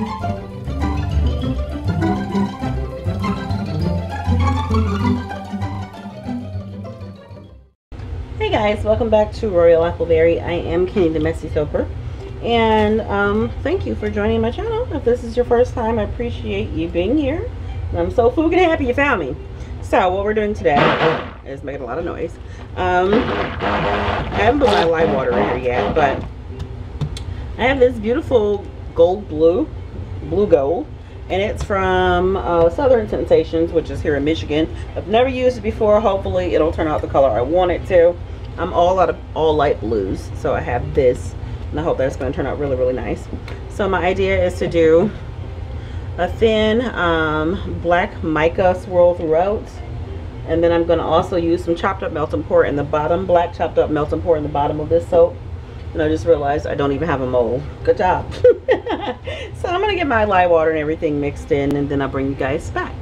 Hey guys, welcome back to Royal Appleberry. I am Kenny the Messy Soaper. And um, thank you for joining my channel. If this is your first time, I appreciate you being here. And I'm so fucking happy you found me. So what we're doing today is making a lot of noise. Um, I haven't put my light water in here yet, but I have this beautiful gold blue, blue gold, and it's from uh, Southern Sensations, which is here in Michigan. I've never used it before. Hopefully it'll turn out the color I want it to. I'm all out of all light blues, so I have this, and I hope that's going to turn out really, really nice. So my idea is to do a thin um, black mica swirl throughout, and then I'm going to also use some chopped up melt and pour in the bottom, black chopped up melt and pour in the bottom of this soap. And I just realized I don't even have a mold. Good job. so I'm going to get my lye water and everything mixed in and then I'll bring you guys back.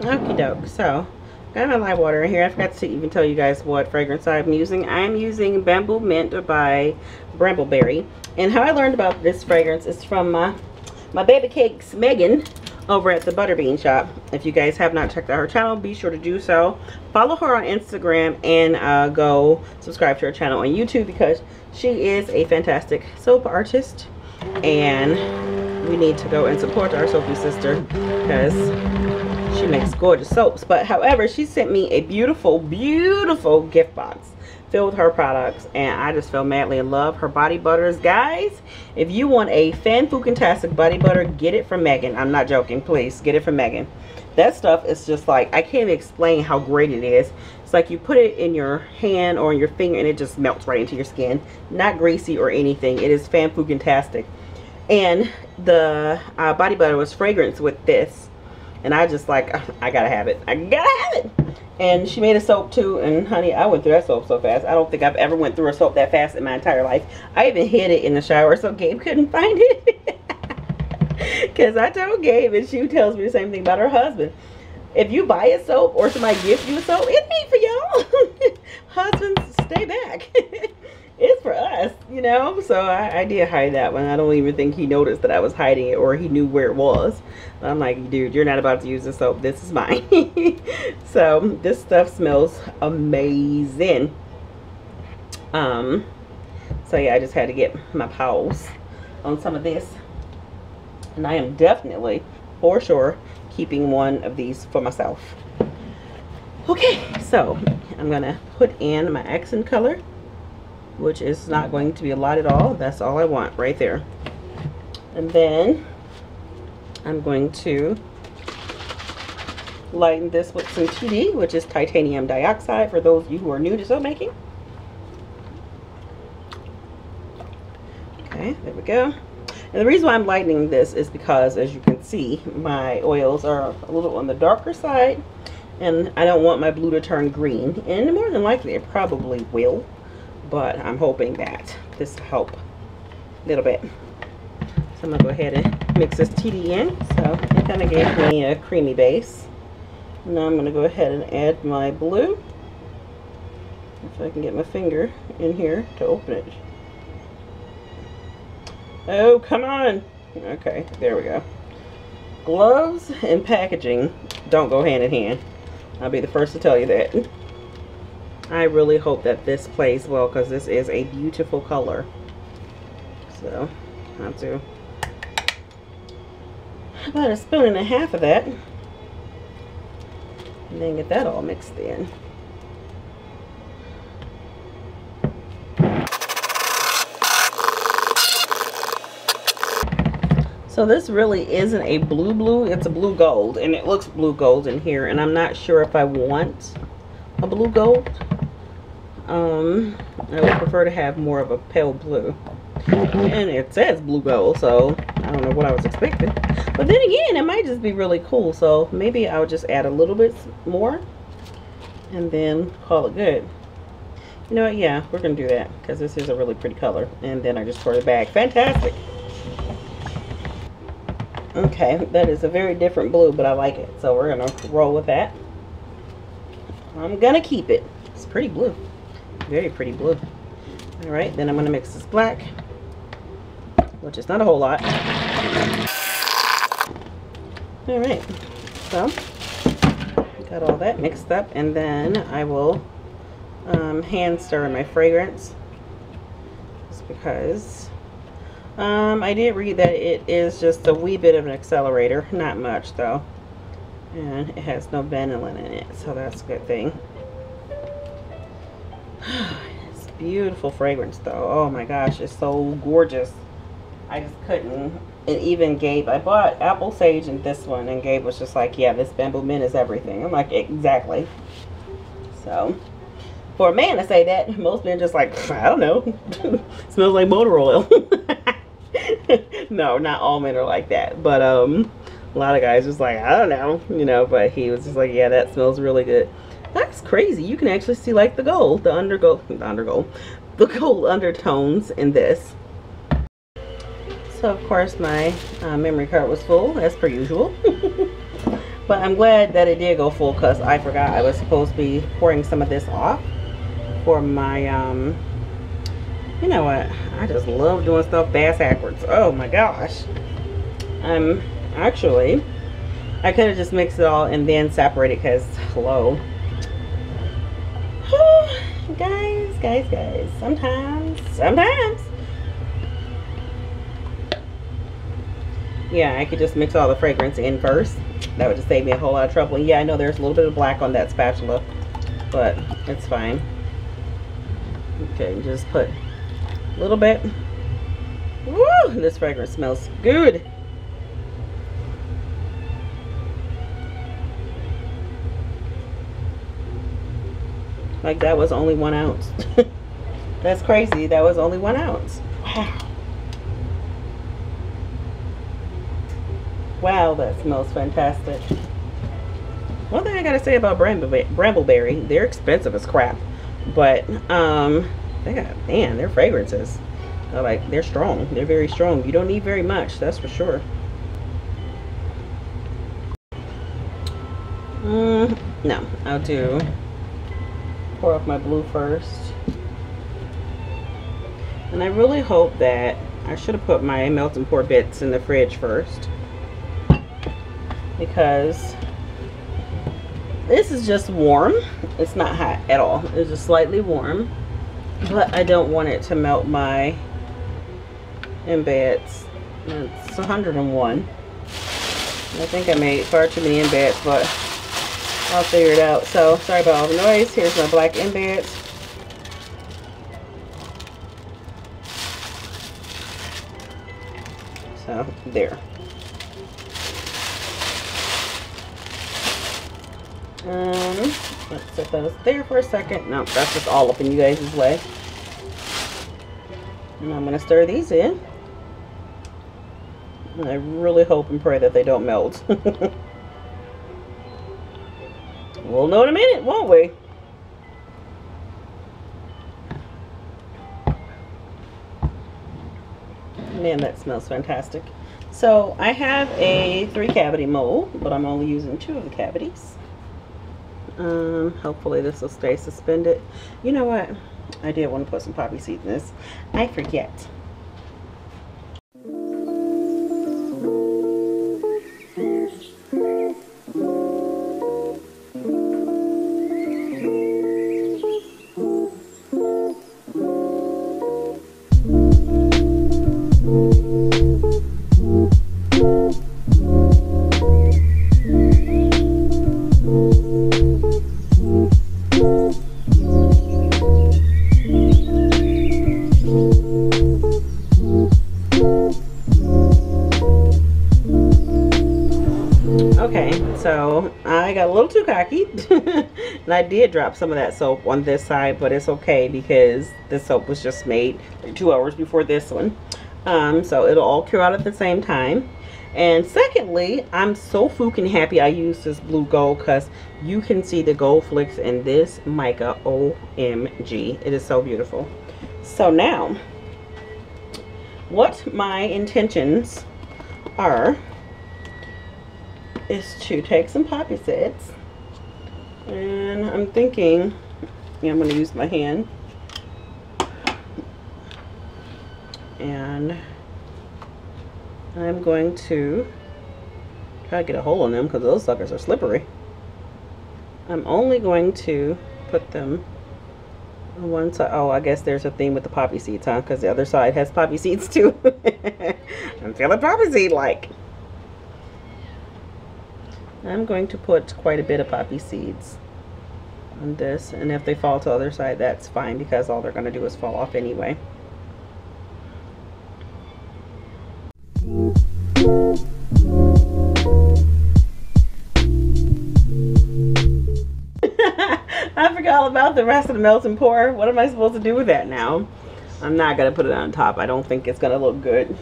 Okie doke. So, got my lye water in here. I forgot to even tell you guys what fragrance I'm using. I'm using Bamboo Mint by Brambleberry. And how I learned about this fragrance is from my, my baby cakes, Megan, over at the Butterbean shop. If you guys have not checked out her channel, be sure to do so. Follow her on Instagram and uh, go subscribe to her channel on YouTube because she is a fantastic soap artist. And we need to go and support our soapy sister because she makes gorgeous soaps. But however, she sent me a beautiful, beautiful gift box filled with her products and I just fell madly in love. Her body butters, guys, if you want a fan-fucking-tastic body butter, get it from Megan. I'm not joking, please, get it from Megan. That stuff is just like, I can't even explain how great it is. It's like you put it in your hand or in your finger and it just melts right into your skin. Not greasy or anything. It is fan-fucking-tastic. And the uh, body butter was fragrance with this. And I just like, I gotta have it. I gotta have it. And she made a soap too. And honey i went through that soap so fast. I don't think i've ever went through a soap that fast in my entire life. I even hid it in the shower so gabe couldn't find it. Because i told gabe and she tells me the same thing about her husband. If you buy a soap or somebody gives you a soap it ain't for y'all. Husbands stay back it's for us, you know? So I, I, did hide that one. I don't even think he noticed that I was hiding it or he knew where it was. But I'm like, dude, you're not about to use this soap. This is mine. so this stuff smells amazing. Um, so yeah, I just had to get my paws on some of this. And I am definitely, for sure, keeping one of these for myself. Okay, so I'm going to put in my accent color which is not going to be a lot at all. That's all I want right there. And then I'm going to lighten this with some TD, which is titanium dioxide for those of you who are new to soap making. Okay, there we go. And the reason why I'm lightening this is because, as you can see, my oils are a little on the darker side. And I don't want my blue to turn green. And more than likely, it probably will but I'm hoping that this will help a little bit. So I'm to go ahead and mix this TD in. So it kind of gave me a creamy base. Now I'm going to go ahead and add my blue. If I can get my finger in here to open it. Oh, come on. Okay, there we go. Gloves and packaging don't go hand in hand. I'll be the first to tell you that. I really hope that this plays well because this is a beautiful color. So, have to about a spoon and a half of that. And then get that all mixed in. So this really isn't a blue blue, it's a blue gold. And it looks blue gold in here. And I'm not sure if I want a blue gold um, I would prefer to have more of a pale blue. And it says blue gold, so I don't know what I was expecting. But then again, it might just be really cool. So maybe I'll just add a little bit more and then call it good. You know what? Yeah, we're to do that because this is a really pretty color. And then I just pour it back. Fantastic. Okay, that is a very different blue, but I like it. So we're to roll with that. I'm to keep it. It's pretty blue. Very pretty blue. All right, then I'm to mix this black which is not a whole lot. All right, so got all that mixed up and then I will um, hand stir my fragrance just because um, I did read that it is just a wee bit of an accelerator, not much though. And it has no vanillin in it, so that's a good thing. Beautiful fragrance though. Oh my gosh, it's so gorgeous. I just couldn't. And even Gabe, I bought apple sage and this one, and Gabe was just like, yeah, this bamboo mint is everything. I'm like, exactly. So, for a man to say that, most men just like, I don't know, smells like motor oil. no, not all men are like that. But um, a lot of guys just like, I don't know, you know. But he was just like, yeah, that smells really good. That's crazy. You can actually see like the gold, the undergo, the undergo, the gold undertones in this. So of course my uh, memory card was full as per usual. but I'm glad that it did go full because I forgot I was supposed to be pouring some of this off for my um, you know what? I just love doing stuff fast backwards. Oh my gosh. Um, actually, I could have just mixed it all and then separated because, hello. Guys, guys, guys. Sometimes, sometimes. Yeah, I could just mix all the fragrance in first. That would just save me a whole lot of trouble. Yeah, I know there's a little bit of black on that spatula, but it's fine. Okay, just put a little bit. Woo! This fragrance smells good. Like that was only one ounce. That's crazy. That was only one ounce. Wow. Wow, that smells fantastic. One thing I gotta say about Brambleberry, they're expensive as crap. But um, they got man, their fragrances are like they're strong. They're very strong. You don't need very much, that's for sure. Mm, no, I'll do pour off my blue first. And I really hope that I should have put my melt and pour bits in the fridge first because this is just warm. It's not hot at all. It's just slightly warm. But I don't want it to melt my embeds. It's 101. I think I made far too many embeds, but I'll figure it out. So, sorry about all the noise. Here's my black embeds. So, there. Um, let's set those there for a second. No, that's just all up in you guys' way. And I'm going to stir these in. And I really hope and pray that they don't melt. we'll know in a minute, won't we? Man, that smells fantastic. So I have a three cavity mold, but I'm only using two of the cavities. Um, hopefully this will stay suspended. You know what? I did want to put some poppy seeds in this. I forget. and I did drop some of that soap on this side but it's okay because this soap was just made two hours before this one. Um, so it'll all cure out at the same time. And secondly I'm so fucking happy I used this blue gold because you can see the gold flicks in this mica OMG it is so beautiful. So now what my intentions are is to take some poppy seeds and I'm thinking, yeah, I'm going to use my hand. And I'm going to try to get a hole in them because those suckers are slippery. I'm only going to put them on one side. Oh, I guess there's a theme with the poppy seeds, huh? Because the other side has poppy seeds too. I'm feeling poppy seed like. I'm going to put quite a bit of poppy seeds on this. And if they fall to the other side, that's fine because all they're going to do is fall off anyway. I forgot all about the rest of the melt and pour. What am I supposed to do with that now? I'm not going to put it on top. I don't think it's going to look good.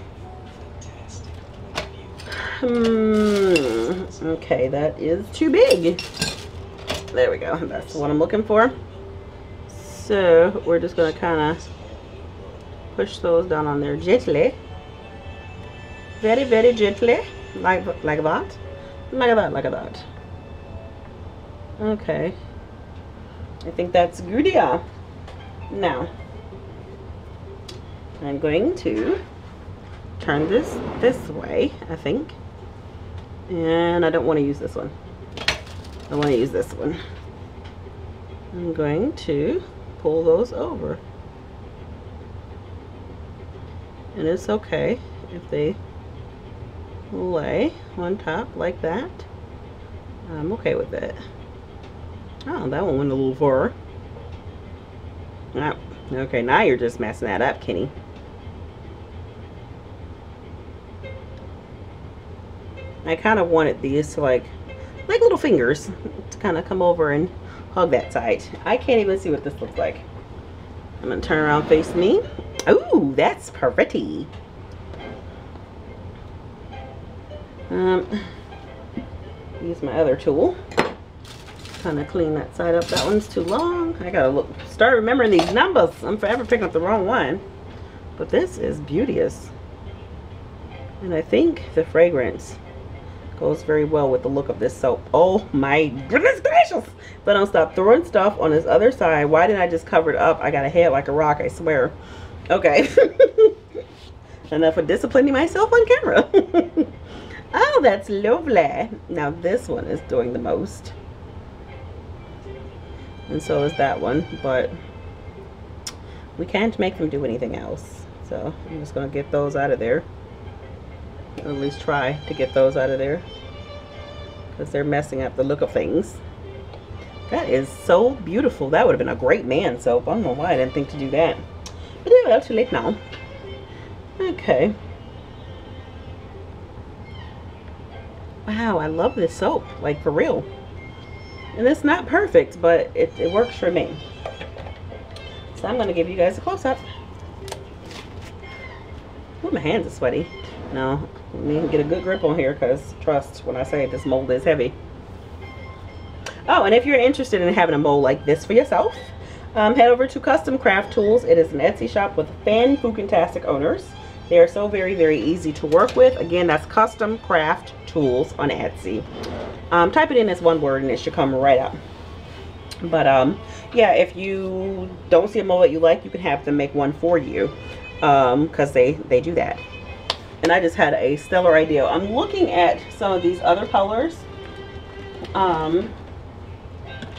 Hmm. Okay, that is too big. There we go. That's what I'm looking for. So we're just going to kind of push those down on there gently. Very, very gently. Like, like that. Like that, like that. Okay. I think that's good. Now, I'm going to turn this this way, I think. And I don't want to use this one. I want to use this one. I'm going to pull those over. And it's okay if they lay on top like that. I'm okay with it. Oh, that one went a little far. Oh, okay, now you're just messing that up, Kenny. I kind of wanted these to like, like little fingers to kind of come over and hug that side. I can't even see what this looks like. I'm to turn around face me. Ooh, that's pretty. Um, use my other tool. Kind of clean that side up. That one's too long. I gotta look, start remembering these numbers. I'm forever picking up the wrong one. But this is beauteous. And I think the fragrance goes very well with the look of this soap. Oh my goodness gracious. But don't stop throwing stuff on this other side. Why didn't I just cover it up? I got a head like a rock, I swear. Okay. Enough of disciplining myself on camera. oh, that's lovely. Now this one is doing the most. And so is that one. But we can't make them do anything else. So I'm just going to get those out of there at least try to get those out of there because they're messing up the look of things. That is so beautiful. That would have been a great man soap. I don't know why I didn't think to do that. But anyway, too late now. Okay. Wow, I love this soap. Like, for real. And it's not perfect, but it, it works for me. So I'm going to give you guys a close-up. Oh, my hands are sweaty. No, me get a good grip on here because trust when I say this mold is heavy. Oh, and if you're interested in having a mold like this for yourself, um, head over to Custom Craft Tools. It is an Etsy shop with fan fantastic owners. They are so very, very easy to work with. Again, that's Custom Craft Tools on Etsy. Um, type it in as one word and it should come right up. But um, yeah, if you don't see a mold that you like, you can have them make one for you because um, they, they do that and I just had a stellar idea. I'm looking at some of these other colors. Um,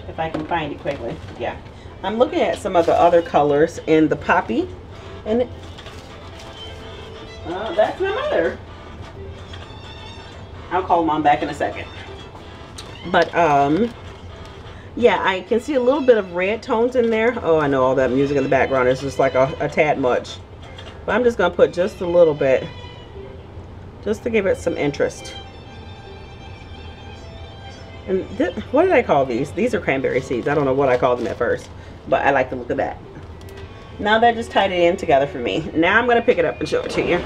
if I can find it quickly. Yeah. I'm looking at some of the other colors in the poppy. And uh, that's my mother. I'll call mom back in a second. But, um, yeah, I can see a little bit of red tones in there. Oh, I know all that music in the background is just like a, a tad much. But I'm just going to put just a little bit just to give it some interest. And what did I call these? These are cranberry seeds. I don't know what I called them at first, but I like the look of that. Now they're just tied it in together for me. Now I'm going to pick it up and show it to you.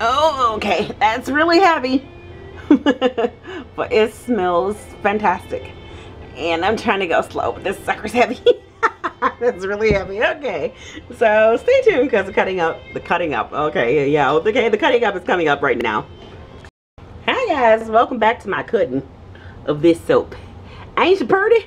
Oh, okay. That's really heavy. but it smells fantastic. And I'm trying to go slow, but this sucker's heavy. That's really heavy. Okay. So stay tuned because the cutting up, the cutting up. Okay, yeah. Okay, the cutting up is coming up right now. Hi guys, welcome back to my cutting of this soap. Ain't you pretty?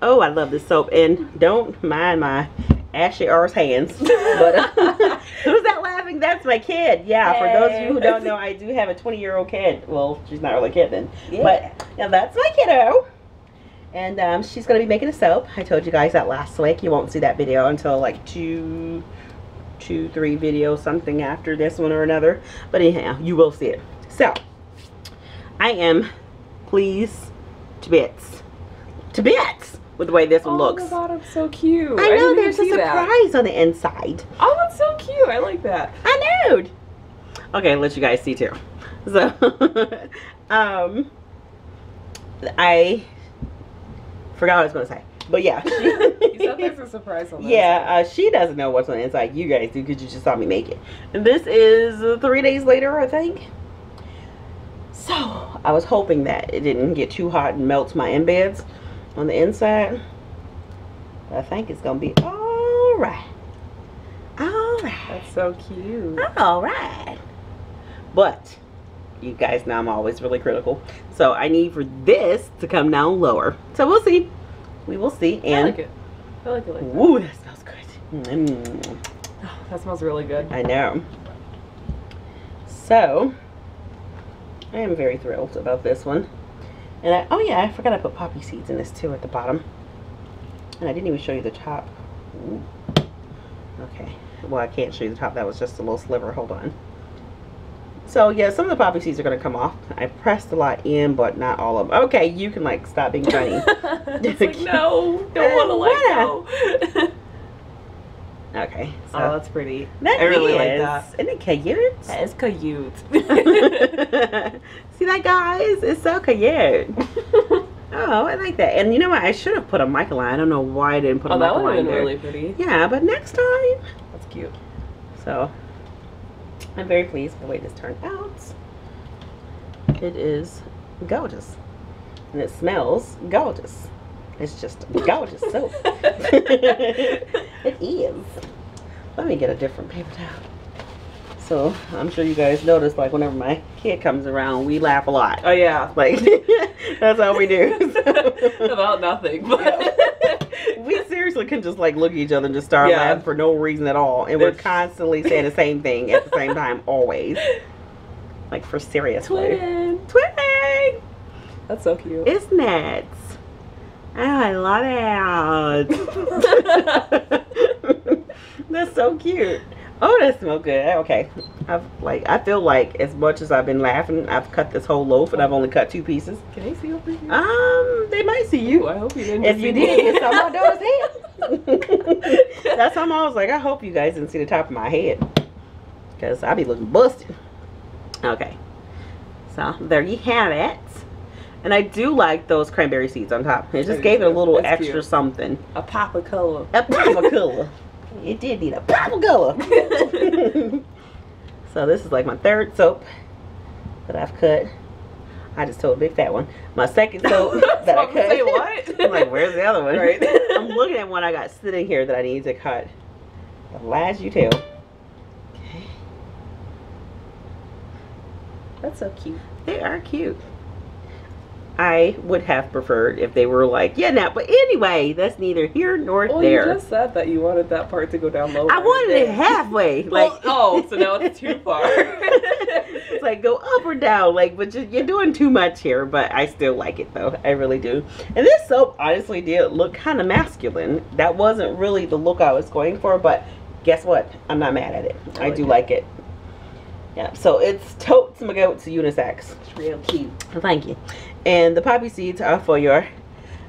Oh, I love this soap. And don't mind my Ashley R's hands. But uh, who's that laughing? That's my kid. Yeah, for those of you who don't know, I do have a 20 year old kid. Well, she's not really a kid then. Yeah. But yeah, that's my kiddo. And um, she's going to be making a soap. I told you guys that last week. You won't see that video until like two, two, three videos, something after this one or another. But anyhow, you will see it. So, I am pleased to bits. To bits! With the way this one oh looks. Oh my god, I'm so cute. I know didn't there's a see that. surprise on the inside. Oh, that's so cute. I like that. I know. Okay, let you guys see too. So, um, I forgot what I was going to say, but yeah. A surprise yeah, uh, she doesn't know what's on the inside. You guys do because you just saw me make it. And this is three days later, I think. So I was hoping that it didn't get too hot and melt my embeds on the inside. But I think it's gonna be all right. All right. That's so cute. All right. But you guys know I'm always really critical. So I need for this to come down lower. So we'll see. We will see. And I like it. I like it like that. Ooh, that smells good. Mm, Oh, that smells really good. I know. So, I am very thrilled about this one. And I, oh yeah, I forgot I put poppy seeds in this too at the bottom. And I didn't even show you the top. Ooh. Okay. Well, I can't show you the top. That was just a little sliver. Hold on. So yeah, some of the poppy seeds are going to come off. I pressed a lot in, but not all of them. Okay, you can like stop being funny. like, no, don't want to let go. okay. So oh, that's pretty. that I really like that. Isn't it cute? That is cute. See that, guys? It's so cute. Oh, I like that. And you know what? I should have put a mica line. I don't know why I didn't put a oh, that would have been there. really pretty. Yeah, but next time. That's cute. So, I'm very pleased with the way this turned out. It is gorgeous. And it smells gorgeous. It's just gorgeous soap. it is. Let me get a different paper towel. So, I'm sure you guys notice, like, whenever my kid comes around, we laugh a lot. Oh yeah. Like, that's how we do. About nothing, but we seriously can just like look at each other and just start Yeah. laughing for no reason at all, and we're constantly saying the same thing at the same time, always. Like for serious. twin. Twinning! That's so cute. Isn't it? Oh, I love it. That's so cute. Oh, that smells good. Okay, I've like I feel like as much as I've been laughing, I've cut this whole loaf and I've only cut two pieces. Can I see over here? Um, they might see Ooh, you. I hope you didn't. If you did, it's on my daughter's head. That's why I'm always like, I hope you guys didn't see the top of my head. Because I be looking busted. Okay. So, there you have it. And I do like those cranberry seeds on top. It just gave it a little That's extra cute. something. A pop of color. A pop of color. It did need a pop color. so, this is like my third soap that I've cut. I just told a big fat one. My second soap that I I was about to cut. say, what? I'm like, where's the other one? Right. I'm looking at one I got sitting here that I need to cut. As you tell. Okay. That's so cute. They are cute. I would have preferred if they were like, yeah, now, but anyway, that's neither here nor oh, Well, there. you just said that you wanted that part to go down lower. I wanted it halfway. Like, Well, oh, so now it's too far. it's like go up or down, like, but just, you're doing too much here. But I still like it though. I really do. And this soap honestly did look kind of masculine. That wasn't really the look I was going for, but guess what? I'm not mad at it. I I, like do it. like it. Yeah. So it's totes my goats unisex. It's real cute. Thank you. And the poppy seeds are for your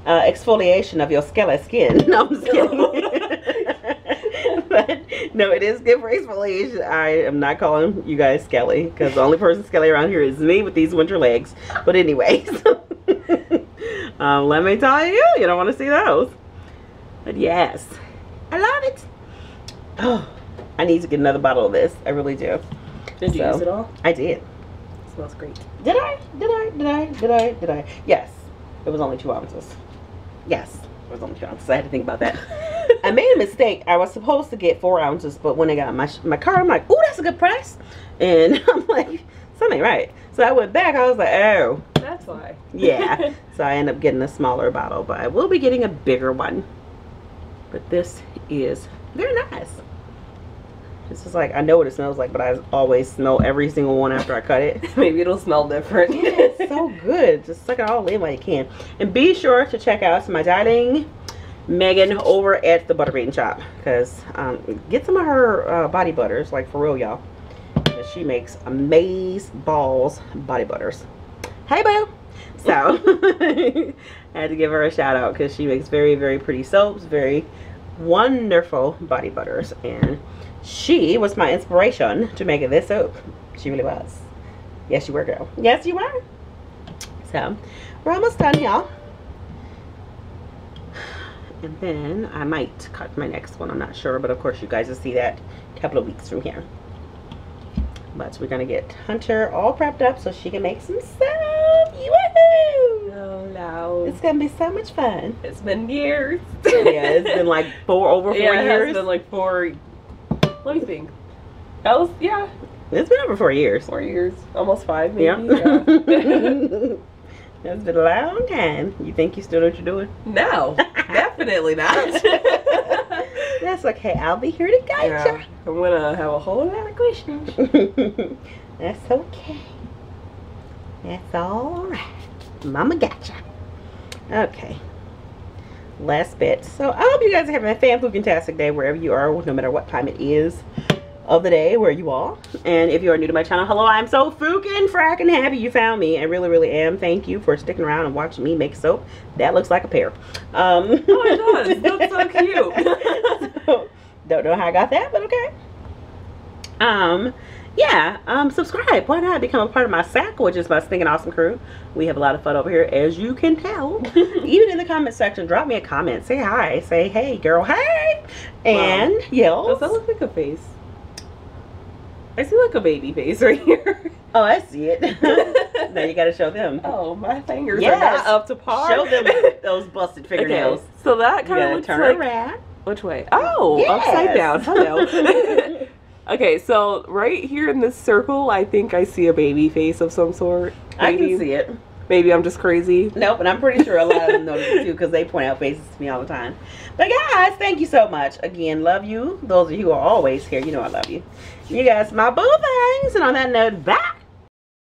uh, exfoliation of your scaly skin. No, I'm just kidding. but no, it is good for exfoliation. I am not calling you guys scaly because the only person scaly around here is me with these winter legs. But anyways, um, let me tell you, you don't want to see those. But yes, I love it. Oh, I need to get another bottle of this. I really do. Did you use it all? I did. Smells great. Did I? Did I? Did I? Did I? Did I? Yes. It was only two ounces. Yes. It was only two ounces. I had to think about that. I made a mistake. I was supposed to get four ounces, but when I got my, my car, I'm like, oh, that's a good price. And I'm like, something right. So I went back. I was like, oh, That's why. yeah. so I ended up getting a smaller bottle, but I will be getting a bigger one. But this is Very nice. This is like I know what it smells like, but I always smell every single one after I cut it. Maybe it'll smell different. it's so good. Just suck it all in while you can. And be sure to check out my darling Megan over at the Butter Shop. Because um, get some of her uh, body butters, like for real, y'all. Because she makes amaze balls body butters. Hey, boo! So, I had to give her a shout out because she makes very, very pretty soaps, very wonderful body butters. And she was my inspiration to make this soap. She really was. Yes, you were, girl. Yes, you were. So, we're almost done, y'all. And then I might cut my next one. I'm not sure, but of course you guys will see that a couple of weeks from here. But we're going to get Hunter all prepped up so she can make some soap. Woohoo! No, no. It's going to be so much fun. It's been years. yeah, it's been like four, over four yeah, years. It's been like four. Let me think. That was, yeah, It's been over four years. four years. Almost five, Yeah. maybe. Yeah. it's been a long time. You think you still know what you're doing? no, definitely not. That's okay. I'll be here to guide yeah, I'm gonna have a whole lot of questions. That's okay. That's all right. Mama gotcha. Okay. Last bit. So I hope you guys are having a fan-fantastic day wherever you are, no matter what time it is of the day where you are. And if you are new to my channel, hello, I'm so freaking fracking happy you found me. I really, really am. Thank you for sticking around and watching me make soap. That looks like a pear. Um, Oh, it does. That's so cute. so, don't know how I got that, but okay. Um, yeah, um, subscribe. Why not become a part of my sack, which is my Stinking Awesome crew? We have a lot of fun over here, as you can tell. Even in the comment section, drop me a comment. Say hi. Say, hey, girl, hey. And yell. Does that look like a face? I see like a baby face right here. Oh, I see it. now you got to show them. Oh, my fingers Yes. are not up to par. Show them those busted fingernails. Okay, so that kind of looks turn like around. which way? Oh, Yes. upside down. Hello. Okay, so right here in this circle, I think I see a baby face of some sort. I can see it. Maybe I'm just crazy. Nope, and I'm pretty sure a lot of them notice it too because they point out faces to me all the time. But guys, thank you so much. Again, love you. Those of you who are always here, you know I love you. You guys, my boo things. And on that note, bye.